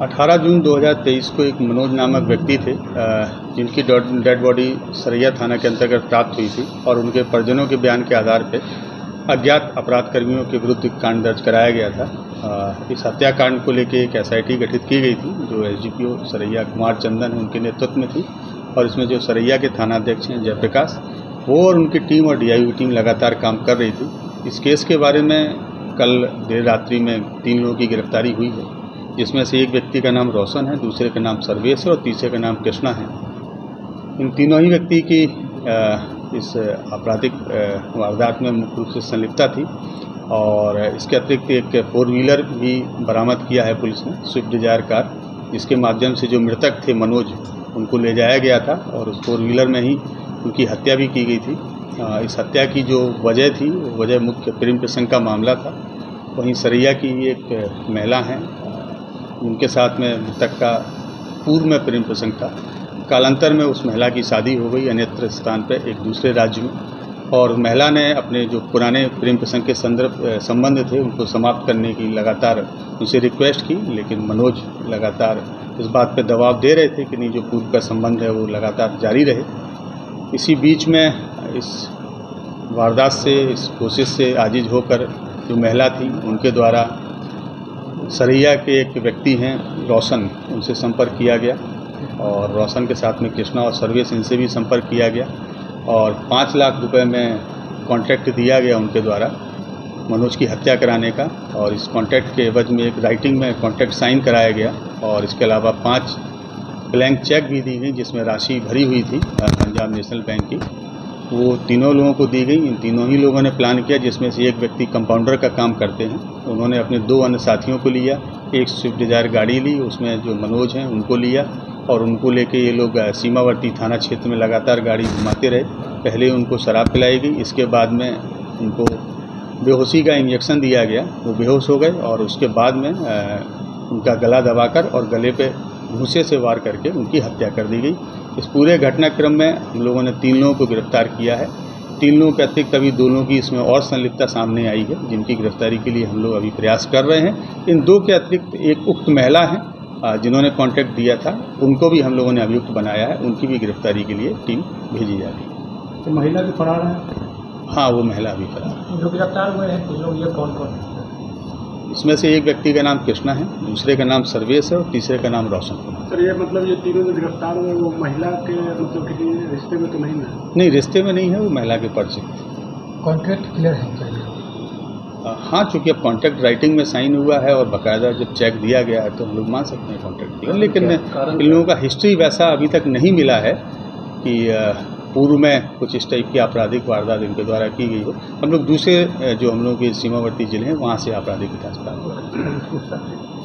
18 जून 2023 को एक मनोज नामक व्यक्ति थे जिनकी डेड बॉडी सरैया थाना के अंतर्गत प्राप्त हुई थी और उनके परिजनों के बयान के आधार पर अज्ञात अपराध कर्मियों के विरुद्ध कांड दर्ज कराया गया था। इस हत्याकांड को लेकर एक एसआईटी गठित की गई थी, जो एसडीपीओ सरैया कुमार चंदन उनके नेतृत्व में थी और इसमें जो सरैया के थाना अध्यक्ष हैं जयप्रकाश, वो और उनकी टीम और डीआईयू टीम लगातार काम कर रही थी। इस केस के बारे में कल देर रात्रि में तीन लोगों की गिरफ्तारी हुई है। जिसमें से एक व्यक्ति का नाम रोशन है, दूसरे का नाम सर्वेश और तीसरे का नाम कृष्णा है। इन तीनों ही व्यक्ति की इस आपराधिक वारदात में मुख्य रूप से संलिप्तता थी और इसके अतिरिक्त एक फोर व्हीलर भी बरामद किया है पुलिस ने, स्विफ्ट डिज़ायर कार। जिसके माध्यम से जो मृतक थे मनोज, उनको ले जाया गया था और उस फोर व्हीलर में ही उनकी हत्या भी की गई थी। इस हत्या की जो वजह थी, वजह मुख्य प्रेम प्रसंग का मामला था। वहीं सरैया की एक महिला हैं उनके साथ में मृतक का पूर्व में प्रेम प्रसंग था। कालांतर में उस महिला की शादी हो गई अन्यत्र स्थान पर एक दूसरे राज्य में। और महिला ने अपने जो पुराने प्रेम प्रसंग के संदर्भ संबंध थे, उनको समाप्त करने की लगातार उनसे रिक्वेस्ट की, लेकिन मनोज लगातार इस बात पर दबाव दे रहे थे कि नहीं, जो पूर्व का संबंध है वो लगातार जारी रहे। इसी बीच में इस वारदात से, इस कोशिश से आजिज होकर जो महिला थी, उनके द्वारा सरैया के एक व्यक्ति हैं, रोशन, उनसे संपर्क किया गया। और रोशन के साथ में कृष्णा और सर्वेश, इनसे भी संपर्क किया गया। और पाँच लाख रुपए में कॉन्ट्रैक्ट दिया गया उनके द्वारा, मनोज की हत्या कराने का। और इस कॉन्ट्रैक्ट के एवज में एक राइटिंग में कॉन्ट्रैक्ट साइन कराया गया। और इसके अलावा पाँच ब्लैंक चेक भी दी गई, जिसमें राशि भरी हुई थी पंजाब नेशनल बैंक की। वो तीनों लोगों को दी गई। इन तीनों ही लोगों ने प्लान किया जिसमें से एक व्यक्ति कंपाउंडर का काम करते हैं। उन्होंने अपने दो अन्य साथियों को लिया। एक स्विफ्ट डिज़ायर गाड़ी ली, उसमें जो मनोज हैं, उनको लिया और उनको लेके ये लोग सीमावर्ती थाना क्षेत्र में लगातार गाड़ी घुमाते रहे। पहले उनको शराब पिलाई गई, इसके बाद में उनको बेहोशी का इंजेक्शन दिया गया। वो बेहोश हो गए और उसके बाद में उनका गला दबाकर और गले पे घूसे से वार करके उनकी हत्या कर दी गई। इस पूरे घटनाक्रम में हम लोगों ने तीन लोगों को गिरफ़्तार किया है। तीन लोगों के अतिरिक्त अभी दो लोगों की इसमें और संलिप्तता सामने आई है जिनकी गिरफ्तारी के लिए हम लोग अभी प्रयास कर रहे हैं। इन दो के अतिरिक्त एक उक्त महिला है जिन्होंने कॉन्टैक्ट दिया था। उनको भी हम लोगों ने अभियुक्त बनाया है। उनकी भी गिरफ्तारी के लिए टीम भेजी जा रही है। तो महिला भी फरार है? हाँ वो महिला भी फरार है। जो गिरफ़्तार हुए हैं तीन लोग ये कौन कौन इसमें से एक व्यक्ति का नाम कृष्णा है दूसरे का नाम सर्वेश है और तीसरे का नाम रोशन सर ये मतलब ये तीनों जो गिरफ़्तार हुए वो महिला के मतलब किसी रिश्ते में तो नहीं है? नहीं रिश्ते में नहीं है वो महिला के पर्चे कॉन्ट्रैक्ट क्लियर है हाँ चूँकि अब कॉन्ट्रैक्ट राइटिंग में साइन हुआ है और बाकायदा जब चेक दिया गया है तो हम लोग मान सकते हैं कॉन्ट्रैक्ट क्लियर लेकिन इन लोगों का हिस्ट्री वैसा अभी तक नहीं मिला है कि पूर्व में कुछ इस टाइप की आपराधिक वारदात इनके द्वारा की गई हो। हम लोग दूसरे जो हम लोग के सीमावर्ती ज़िले हैं, वहाँ से आपराधिक इतिहास प्राप्त हो